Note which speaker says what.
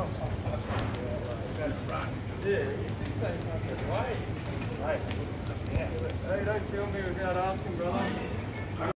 Speaker 1: Hey, don't kill me without asking, brother.